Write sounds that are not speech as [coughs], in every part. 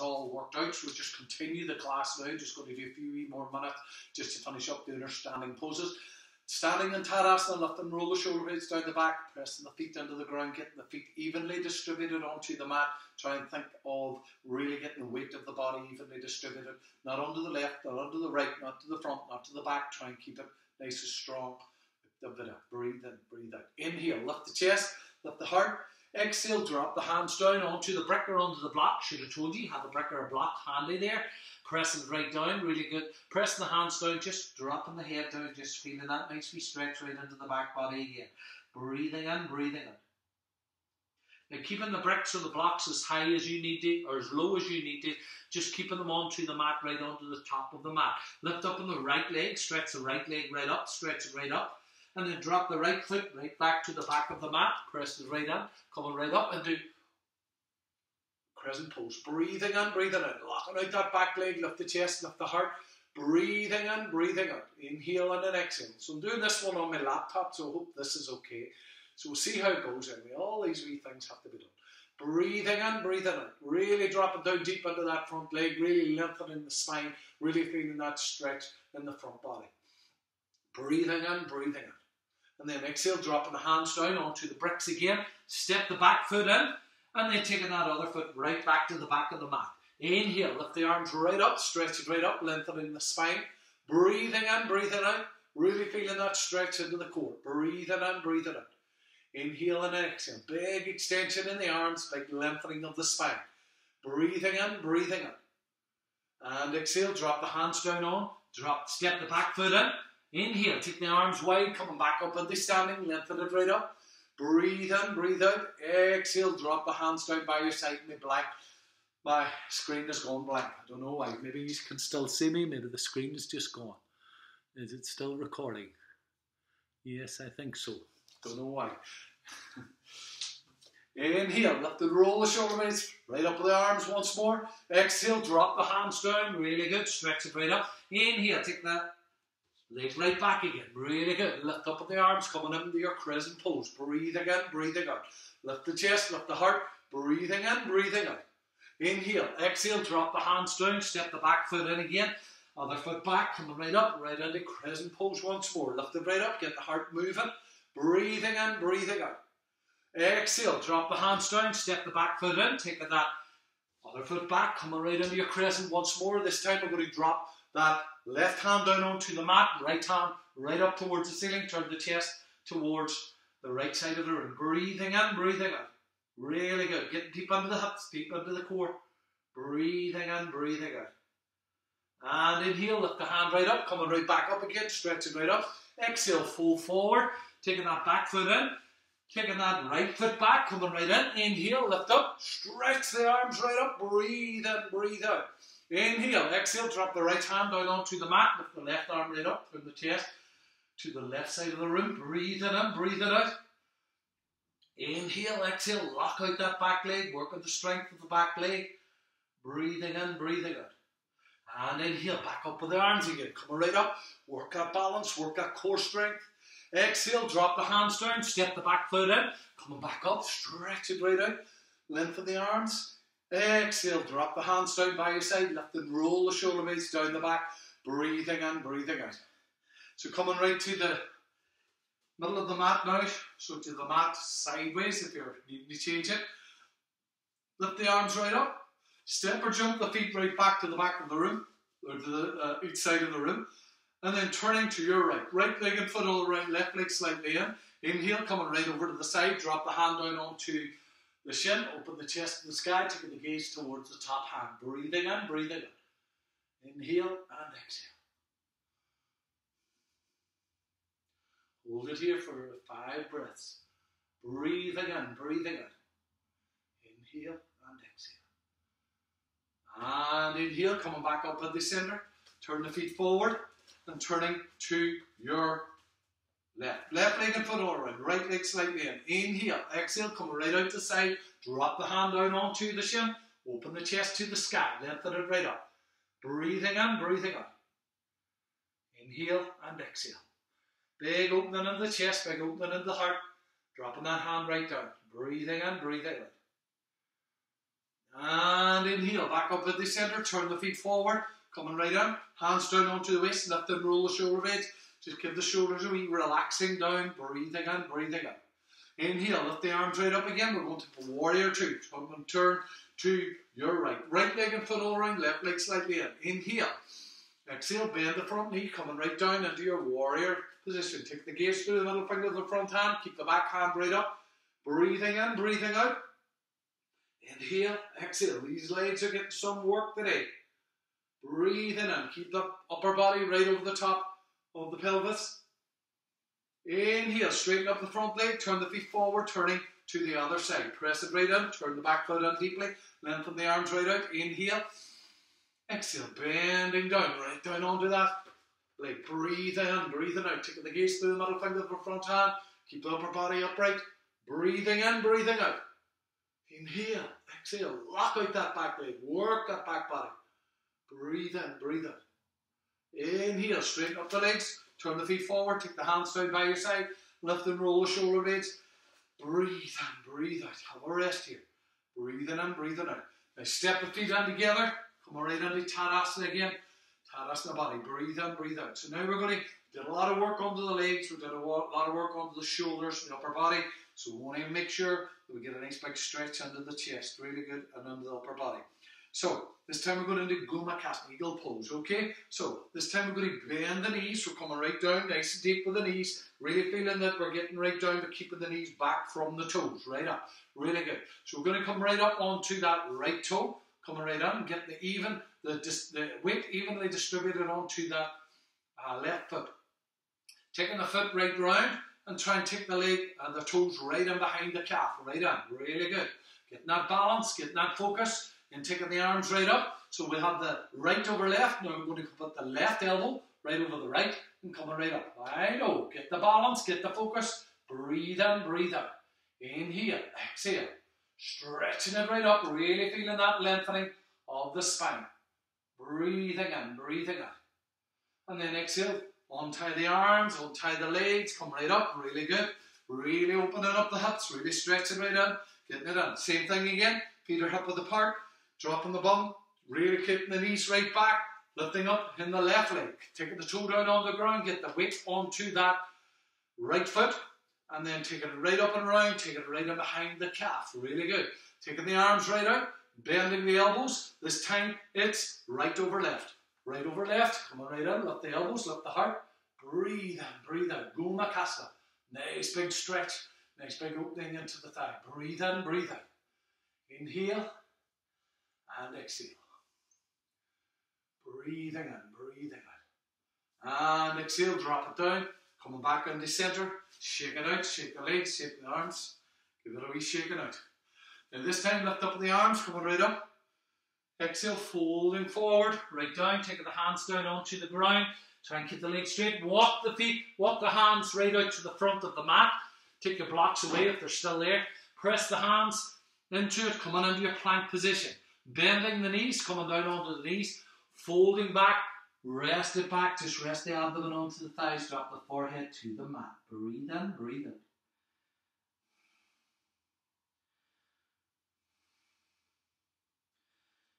all worked out. So we'll just continue the class now. Just going to do a few more minutes just to finish up doing our standing poses. Standing in Tadasana, lift and roll the shoulder blades down the back, pressing the feet into the ground, getting the feet evenly distributed onto the mat. Try and think of really getting the weight of the body evenly distributed, not onto the left, not onto the right, not to the front, not to the back. Try and keep it nice and strong. Breathe in, breathe out. Inhale, lift the chest, lift the heart. Exhale, drop the hands down onto the brick or onto the block. Should have told you, have a brick or block handy there. Pressing it right down, really good. Pressing the hands down, just dropping the head down, just feeling that nicely stretch right into the back body again. Breathing in, breathing in. Now keeping the bricks or the blocks as high as you need to, or as low as you need to, just keeping them onto the mat, right onto the top of the mat. Lift up on the right leg, stretch the right leg right up, stretch it right up and then drop the right foot right back to the back of the mat, press the right hand, coming right up and do crescent pose. Breathing in, breathing in, locking out that back leg, lift the chest, lift the heart, breathing in, breathing out, inhale and then exhale. So I'm doing this one on my laptop, so I hope this is okay. So we'll see how it goes anyway. All these wee things have to be done. Breathing in, breathing out. Really dropping down deep into that front leg, really lengthening the spine, really feeling that stretch in the front body. Breathing in, breathing out and then exhale, dropping the hands down onto the bricks again. Step the back foot in, and then taking that other foot right back to the back of the mat. Inhale, lift the arms right up, stretch it right up, lengthening the spine. Breathing in, breathing out, really feeling that stretch into the core. Breathing in, breathing out. Inhale and exhale. Big extension in the arms, big lengthening of the spine. Breathing in, breathing out. And exhale, drop the hands down on, drop, step the back foot in, Inhale, take the arms wide, coming back up into standing, lengthen it right up. Breathe in, breathe out. Exhale, drop the hands down by your side, my black. My screen has gone blank. I don't know why. Maybe you can still see me. Maybe the screen is just gone. Is it still recording? Yes, I think so. Don't know why. Inhale, lift and roll the shoulder blades right up with the arms once more. Exhale, drop the hands down. Really good. Stretch it right up. Inhale, take that Leg right back again. Really good. Lift up the arms coming into your crescent pose. Breathe again, breathing out. Lift the chest, lift the heart. Breathing in, breathing out. Inhale, exhale, drop the hands down, step the back foot in again. Other foot back, coming right up, right into crescent pose once more. Lift the right up, get the heart moving. Breathing in, breathing out. Exhale, drop the hands down, step the back foot in, take that other foot back, coming right into your crescent once more. This time we're going to drop that left hand down onto the mat, right hand right up towards the ceiling, turn the chest towards the right side of the room. Breathing in, breathing out. Really good. Get deep into the hips, deep into the core. Breathing in, breathing out. And inhale, lift the hand right up, coming right back up again, stretching right up. Exhale, fold forward, taking that back foot in, taking that right foot back, coming right in. Inhale, lift up, stretch the arms right up, breathe in, breathe out. Inhale, exhale, drop the right hand down onto the mat lift the left arm right up from the chest to the left side of the room. Breathe it in, breathe it out. Inhale, exhale, lock out that back leg, work on the strength of the back leg. Breathing in, breathing out. And inhale, back up with the arms again. Come right up, work that balance, work that core strength. Exhale, drop the hands down, step the back foot in, coming back up, stretch it right out, lengthen the arms. Exhale, drop the hands down by your side, let them roll the shoulder blades down the back, breathing in, breathing out. So coming right to the middle of the mat now, so to the mat sideways if you're needing to change it. Lift the arms right up, step or jump the feet right back to the back of the room, or to the, uh, each side of the room, and then turning to your right. Right leg and foot all around, left leg slightly in. Inhale, coming right over to the side, drop the hand down onto the shin, open the chest to the sky, taking the gaze towards the top hand. Breathing in, breathing. Inhale and exhale. Hold it here for five breaths. Breathing in, breathing out. Inhale and exhale. And inhale, coming back up at the center. Turn the feet forward and turning to your Left. Left leg and foot around. Right leg slightly in. Inhale. Exhale. Come right out to the side. Drop the hand down onto the shin. Open the chest to the sky. Lengthen it right up. Breathing in, breathing out. Inhale and exhale. Big opening in the chest, big opening in the heart. Dropping that hand right down. Breathing in, breathing out. And inhale, back up at the center, turn the feet forward, coming right in, hands down onto the waist, lift and roll the shoulder blades. Just give the shoulders a wee relaxing down, breathing in, breathing out. Inhale, lift the arms right up again. We're going to warrior two. I'm going to turn to your right. Right leg and foot all around, left leg slightly in. Inhale. Exhale, bend the front knee, coming right down into your warrior position. Take the gaze through the middle finger of the front hand, keep the back hand right up. Breathing in, breathing out. Inhale, exhale. These legs are getting some work today. Breathing in, keep the upper body right over the top of the pelvis. Inhale, straighten up the front leg, turn the feet forward, turning to the other side. Press it right in, turn the back foot in deeply, lengthen the arms right out. Inhale, exhale, bending down, right down onto that leg. Breathe in, breathing out, taking the gaze through the middle finger of the front hand. Keep the upper body upright. Breathing in, breathing out. Inhale, exhale, lock out that back leg, work that back body. Breathe in, breathe out. Inhale, straighten up the legs, turn the feet forward, take the hands down by your side, lift and roll the shoulder blades. Breathe in, breathe out. Have a rest here. Breathing in, breathing out. Now step the feet down together. Come right into Tadasana again. Tadasana body. Breathe in, breathe out. So now we're going to do a lot of work onto the legs. We did a lot of work onto the shoulders, the upper body. So we want to make sure that we get a nice big stretch under the chest, really good, and under the upper body. So this time we're going to do Gomukhasana, eagle pose, okay? So this time we're going to bend the knees, we're coming right down, nice and deep with the knees, really feeling that we're getting right down, but keeping the knees back from the toes, right up, really good. So we're going to come right up onto that right toe, coming right up and getting the even, the, the weight evenly distributed onto that uh, left foot. Taking the foot right round and try and take the leg and the toes right in behind the calf, right in, really good. Getting that balance, getting that focus, and taking the arms right up. So we have the right over left. Now we're going to put the left elbow right over the right and coming right up. I know. Get the balance, get the focus. Breathe in, breathe out. Inhale, exhale. Stretching it right up, really feeling that lengthening of the spine. Breathing in, breathing out. And then exhale, untie the arms, untie the legs, come right up, really good. Really opening up the hips, really stretching right in, getting it in. Same thing again, feet are hip width apart, dropping the bum, really keeping the knees right back, lifting up in the left leg, taking the toe down on the ground, get the weight onto that right foot, and then taking it right up and round, taking it right in behind the calf, really good. Taking the arms right out, bending the elbows, this time it's right over left. Right over left, come on right in, lift the elbows, lift the heart, breathe in, breathe out, Gomukhasana. Nice big stretch, nice big opening into the thigh. Breathe in, breathe out. Inhale, and exhale. Breathing in, breathing out. And exhale, drop it down. Coming back in the centre. Shake it out, shake the legs, shake the arms. Give it a wee shaking out. Now this time lift up the arms, coming right up. Exhale, folding forward, right down, taking the hands down onto the ground. Try and keep the legs straight. Walk the feet, walk the hands right out to the front of the mat. Take your blocks away if they're still there. Press the hands into it, coming into your plank position. Bending the knees, coming down onto the knees, folding back, rest it back, just rest the abdomen onto the thighs, drop the forehead to the mat. Breathe in, breathe in.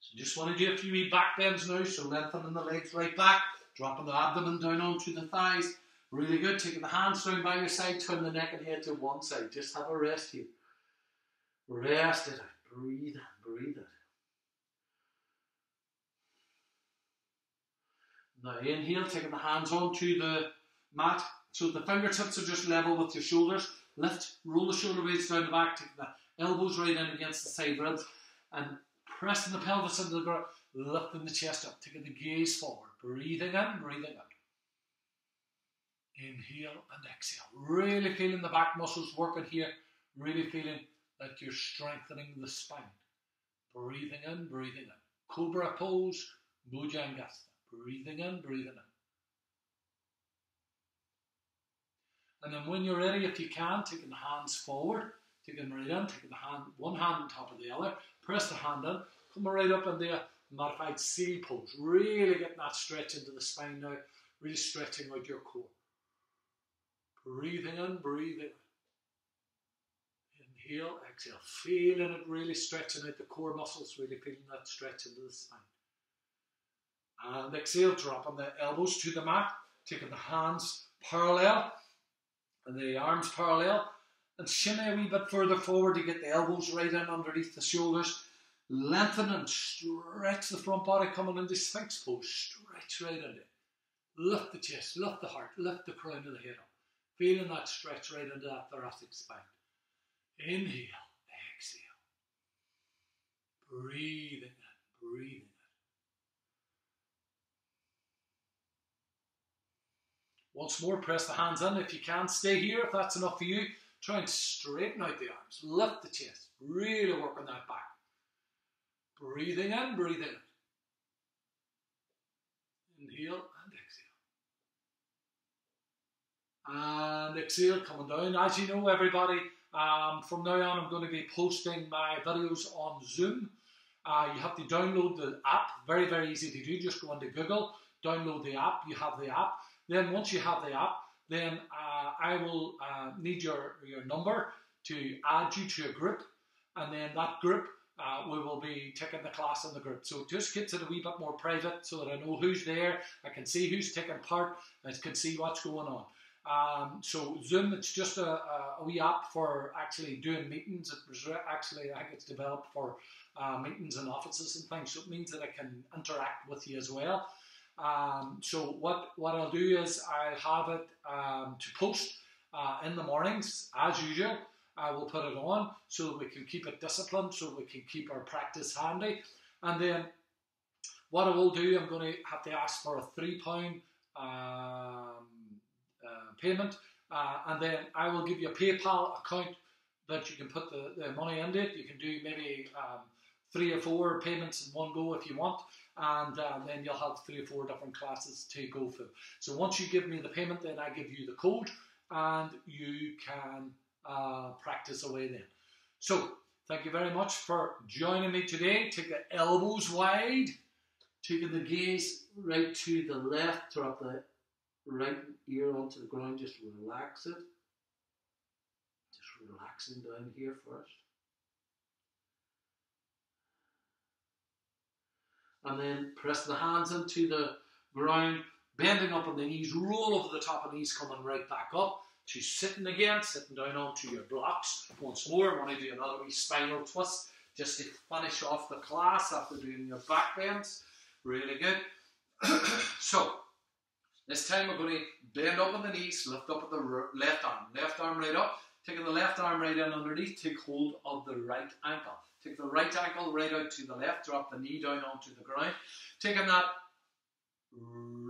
So just want to do a few wee back bends now, so lengthening the legs right back, dropping the abdomen down onto the thighs. Really good. Taking the hands down by your side, turn the neck and head to one side. Just have a rest here. Rest it out. Breathe in, breathe out. Now inhale, taking the hands onto the mat. So the fingertips are just level with your shoulders. Lift, roll the shoulder blades down the back, take the elbows right in against the side ribs, and pressing the pelvis into the ground, lifting the chest up, taking the gaze forward, breathing in, breathing out. Inhale and exhale. Really feeling the back muscles working here, really feeling that you're strengthening the spine. Breathing in, breathing out. Cobra pose, Bhujangasana. Breathing in, breathing out. And then when you're ready, if you can, taking the hands forward, taking right in, taking the hand, one hand on top of the other, press the hand in, come right up into a modified seal pose. Really getting that stretch into the spine now, really stretching out your core. Breathing in, breathing out. Inhale, exhale. Feeling it really stretching out the core muscles, really feeling that stretch into the spine. And exhale, dropping the elbows to the mat, taking the hands parallel and the arms parallel, and shimmy a wee bit further forward to get the elbows right in underneath the shoulders. Lengthen and stretch the front body coming into Sphinx pose. Stretch right into it. Lift the chest, lift the heart, lift the crown of the head up. Feeling that stretch right into that thoracic spine. Inhale, exhale. Breathing in, breathing in. Once more, press the hands in. If you can, stay here. If that's enough for you, try and straighten out the arms. Lift the chest. Really work on that back. Breathing in, breathing out. Inhale and exhale. And exhale, coming down. As you know, everybody, um, from now on, I'm going to be posting my videos on Zoom. Uh, you have to download the app. Very, very easy to do. Just go into Google, download the app. You have the app. Then once you have the app, then uh, I will uh, need your, your number to add you to a group. And then that group, uh, we will be taking the class in the group. So it just gets it a wee bit more private so that I know who's there, I can see who's taking part, I can see what's going on. Um, so Zoom, it's just a, a, wee app for actually doing meetings. It was actually, I think it's developed for uh, meetings and offices and things. So it means that I can interact with you as well. Um, so what, what I'll do is I'll have it um, to post uh, in the mornings as usual. I will put it on so that we can keep it disciplined, so we can keep our practice handy. And then what I will do, I'm going to have to ask for a three pound um, uh, payment, uh, and then I will give you a PayPal account that you can put the, the money into. You can do maybe um, three or four payments in one go if you want, and uh, then you'll have three or four different classes to go through. So once you give me the payment, then I give you the code, and you can uh, practice away then. So thank you very much for joining me today. Take the elbows wide, taking the gaze right to the left, drop the right ear onto the ground, just relax it. Just relaxing down here first. And then press the hands into the ground, bending up on the knees, roll over the top of the knees, coming right back up. To sitting again, sitting down onto your blocks. Once more, I want to do another wee spinal twist just to finish off the class after doing your back bends. Really good. [coughs] so, this time we're going to bend up on the knees, lift up with the left arm. Left arm right up, taking the left arm right in underneath, take hold of the right ankle. Take the right ankle right out to the left, drop the knee down onto the ground. Taking that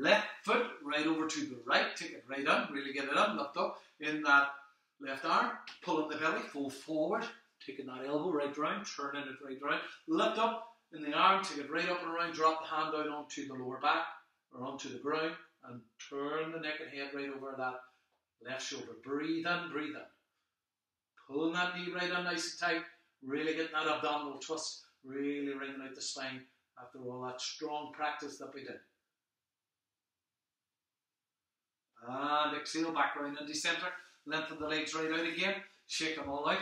left foot right over to the right, take it right on, really get it on, lift up in that left arm, pulling the belly, fold forward, taking that elbow right round, turning it right round, lift up in the arm, take it right up and around, drop the hand down onto the lower back or onto the ground, and turn the neck and head right over that left shoulder. Breathe in, breathe in. Pulling that knee right on nice and tight, really getting that abdominal twist, really wringing out the spine after all that strong practice that we did. And exhale back round into center. Lengthen the legs right out again. Shake them all out.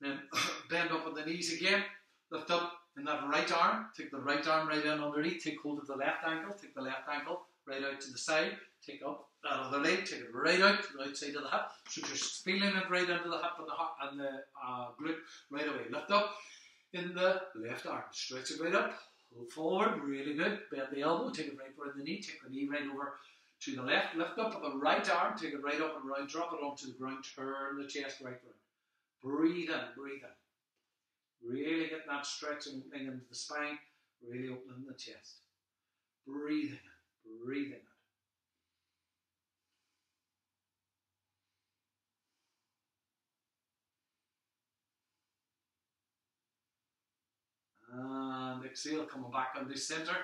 Then [coughs] bend up on the knees again. Lift up in that right arm. Take the right arm right in underneath. Take hold of the left ankle. Take the left ankle right out to the side. Take up that other leg. Take it right out to the outside of the hip. So you're feeling it right into the hip and the, and the uh, glute right away. Lift up in the left arm. Stretch it right up. Pull forward, really good. Bend the elbow, take it right around the knee, take the knee right over to the left. Lift up with the right arm, take it right up and round, drop it onto the ground, turn the chest right round. Breathe in, breathe in. Really getting that stretching opening into the spine, really opening the chest. Breathing in, breathing in. And exhale, coming back into center.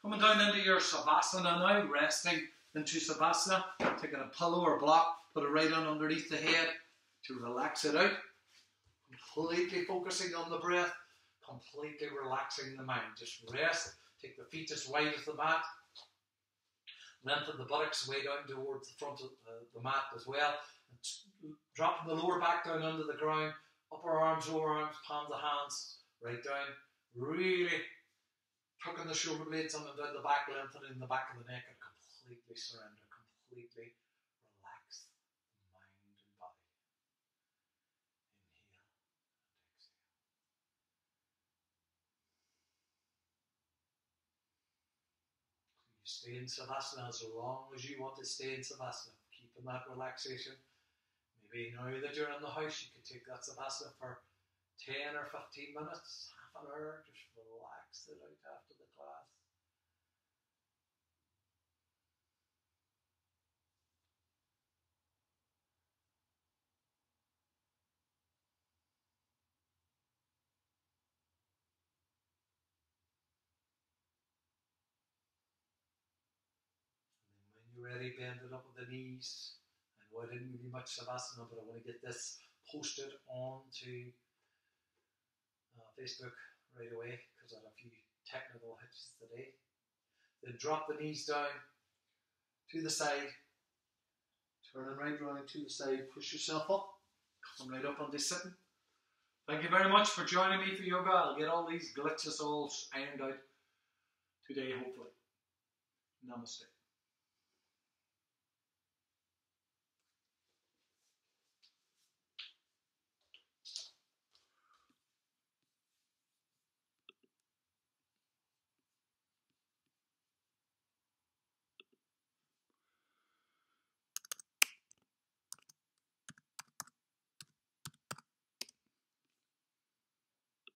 Coming down into your Savasana now, resting into Savasana. Taking a pillow or block, put it right on underneath the head to relax it out. Completely focusing on the breath, completely relaxing the mind. Just rest. Take the feet as wide as the mat. Lengthen the buttocks way down towards the front of the, the mat as well. dropping the lower back down under the ground, upper arms, lower arms, palms of hands, right down. Really tucking the shoulder blades on and down the back, lengthening the back of the neck, and completely surrender, completely relax the mind and body. Inhale and exhale. You stay in Savasana as long as you want to stay in Savasana, keeping that relaxation. Maybe now that you're in the house, you could take that Savasana for 10 or 15 minutes, half an hour, just relax it out after the class. Ready, bend it up with the knees. I know I didn't really much Savasana, but I want to get this posted onto uh, Facebook right away because I had a few technical hitches today. Then drop the knees down to the side, turn turning right round to the side, push yourself up, come right up on this sitting. Thank you very much for joining me for yoga. I'll get all these glitches all ironed out today, hopefully. Namaste.